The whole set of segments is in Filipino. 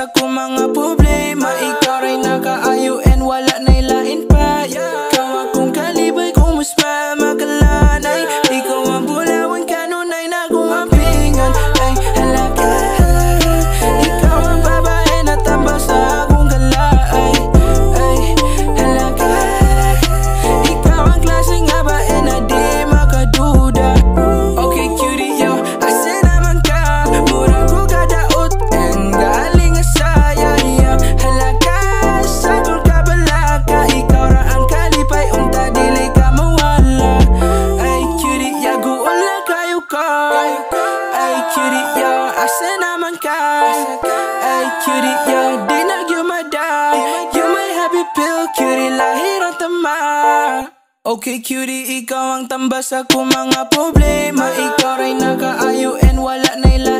tambas ako mga Ay cutie yo, di nagyumada You my happy pill, cutie lahir ang tama Okay cutie, ikaw ang tambas ako mga problema. Ikaw rin nakaayo and wala na ilain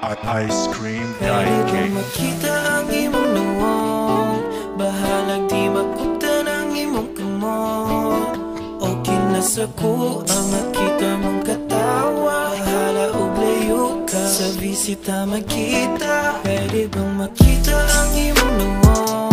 I- Ice cream diet makita ang imong nawong Bahalag di makuta ng imong kamot. Okay na sa ko ang makita mong katawa. Bahala og layo ka. Sa bisita makita. Pwede bang makita ang imong nawong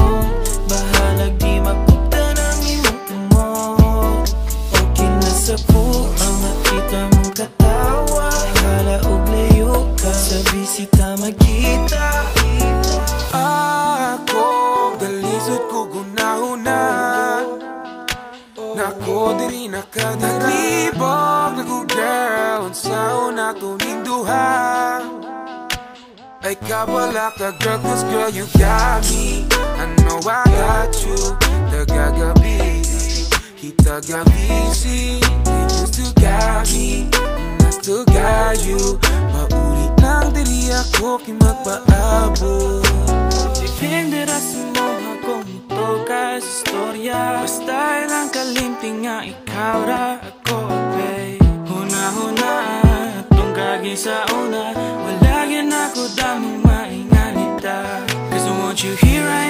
I I got you. Tagagabi, kita gabisi You still got me, and I still got you. Paulit lang diri ako kay magpaabot Depende ra sa mga kung ito ka sa istorya Basta ilang kalimping nga ikaw ra ako babe. Huna-huna itong kagi sa una. Wala yan ako damong mainganita Cause I want you here right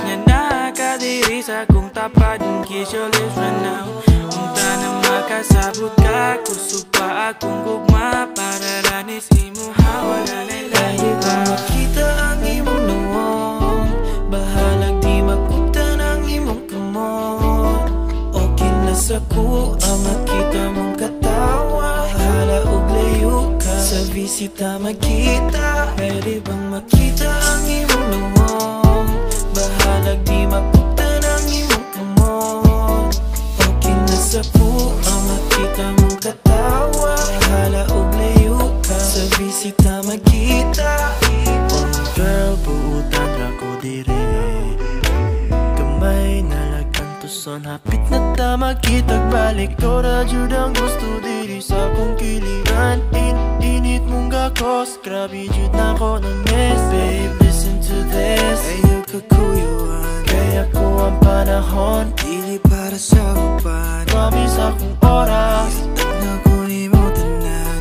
wish na nakadiri sa kong tapad And kiss your lips right now. Unta na makasabot ka Kusog pa akong gugma Para ranis imo hawala na Pwede ba makita ang imong nawong Bahalag di makuta ng imong kamot. Okay na sa ko ang makita mong katawa. Bahala og layo ka Sa bisita makita Pwede bang makita ang imong nawong Bahalag di makuta ng imong kamot na sa ko ang makita mong katawa Bahala og layo ka. Sa bisita magkita. Oh girl, buutan ra ko dire Kamay nalagang tuson Hapit na ta makitag balik. Ko ra jud ang gusto diri sa kong kiliran. In init mong gakos Grabe jud na ko na miss. Babe, listen to this Kaya ko ang panahon Dili para sa upan Promise akong oras Na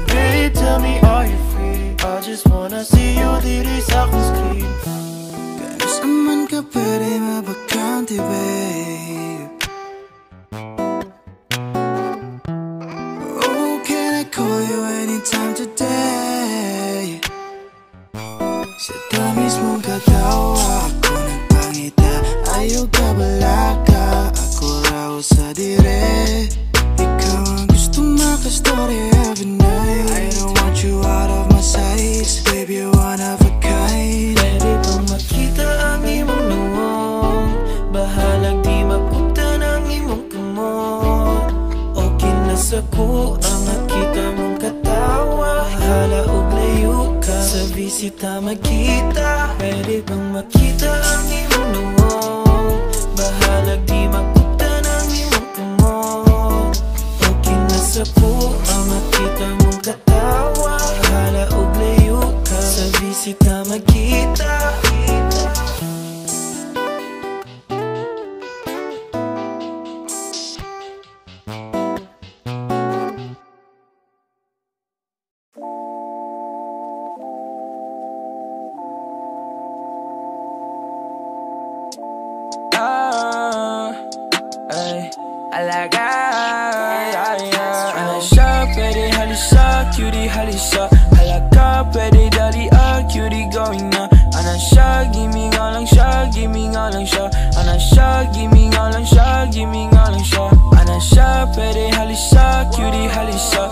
Babe, tell me are you free I just wanna see you diri sa akong screen Kano sa man ka pwede mabakante babe Oh, can I call you anytime today? Sa bisita magkita. Pwede bang makita ang imong nuwong Bahalag di makutan ang imong tumong Okay na sa kuha Makita mong katawa. Hala og layo ka. Sa bisita magkita Cutie halisa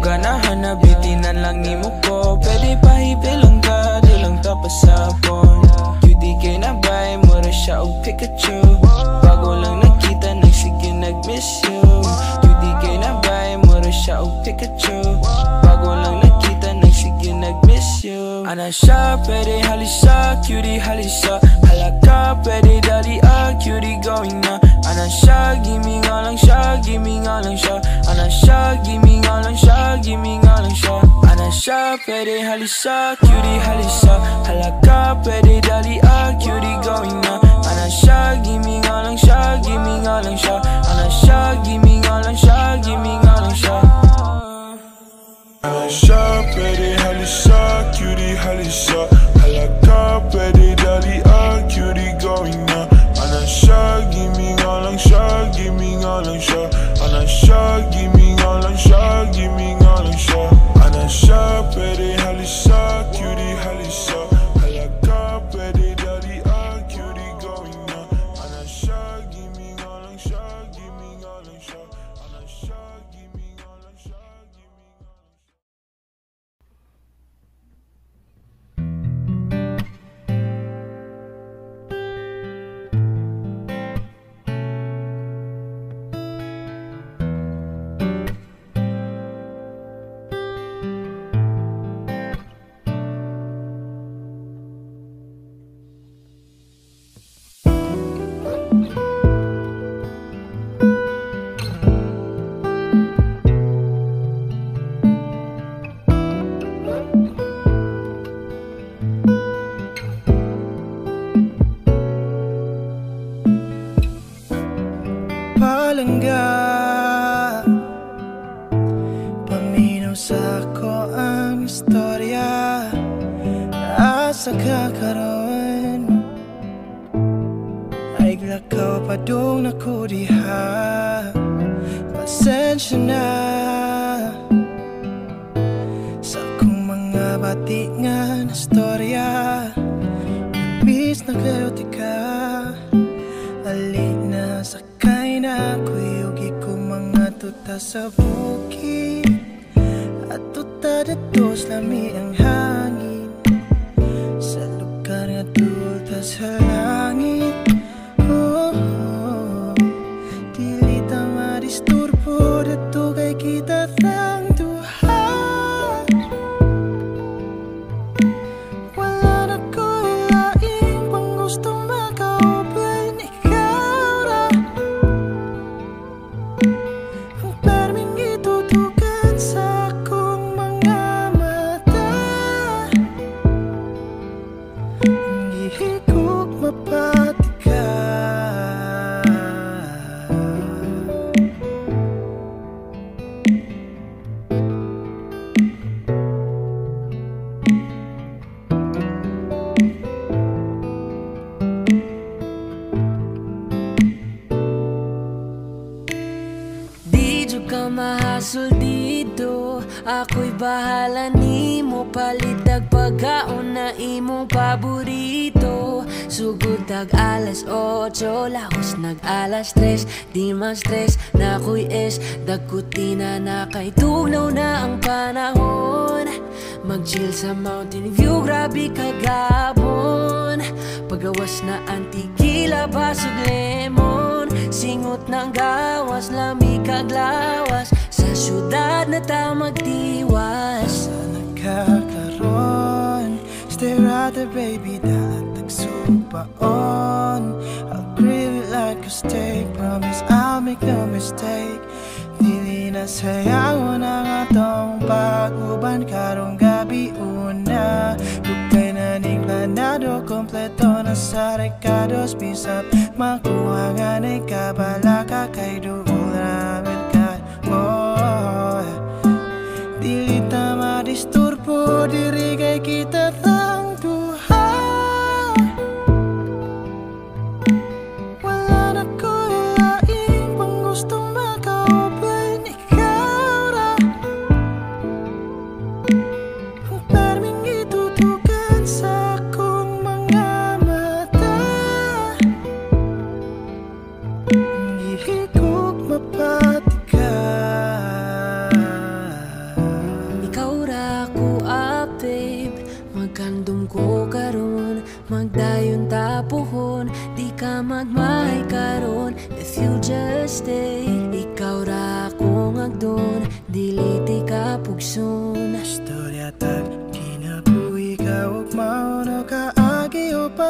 ganahan na bitinan lang ni mo ko. Pwede pahibilang ka, di lang tapasapon Cutie kay nabay, mura siya og Pikachu. Bago lang nakita, nagsige nag-miss you. Cutie kay nabay, mura siya og Pikachu. Bago lang nakita, nagsige nag-miss you. Ana siya, pwede halisa, cutie halisa Halaka, pwede dali ah, cutie going na. Ana siya, gimme nga lang siya, gimme nga lang siya Ana siya, pwede halisa, cutie halisa Halaka, pwede dali ah, cutie going na Ana siya, gimme nga lang siya, gimme nga lang siya Ana siya, gimme nga lang siya, gimme nga lang siya Halisa, pwede halisa, cutie halisa Halaka, pwede dali ah, cutie going na Ana siya, gimme nga lang siya, gimme nga lang siya Ana siya, gimme nga lang siya, gimme nga lang siya Ana siya, pwede halisa, cutie palangga. Paminaw sa ko ang istorya Asa kakaroon Ay glakaw pa dong ako diha. Pasensya na. Sa kong mga batingan istorya Nabis na kayo tika Ali na sakay na kuyugi ko mga tuta sa bukid. At tuta datos lami ang hangin. Sa lugar nga tulta sa langit Ako'y bahala ni mo Palitag pagkaon na imong paborito. Sugod tag alas 8 Lahos nag alas 3 Di man stress na ako'y es. Dagkutina na kay tugnaw na ang panahon. Mag-chill sa mountain view Grabe kagabon Pagawas na antigila Basog lemon. Singot ng gawas Lamig kaglawas syudad na ta magtiwas Nagkakaroon Stay right there baby Dalat nagsupaon I'll grill it like a steak Promise I'll make no mistake. Dili na sayang ang atong pag-uban Karong gabi una. Bukay na ning Kompleto na sa recados Bisap makuha nga na kabala ka Kay doon diri kay kita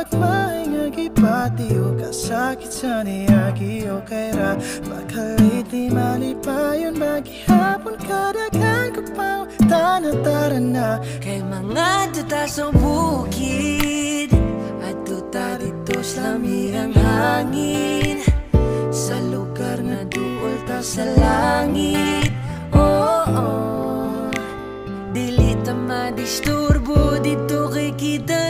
agi o pagmaing agipati o kasakit sa niyagi o kay ra? Makaliti malipayon magihapon kadagan ko pa tanatara na. Kay mga duta sa bukid At duta dito sa lamirang hangin. Sa lugar na duol ta sa langit Oh, oh. Dili ta madisturbo dito kay kita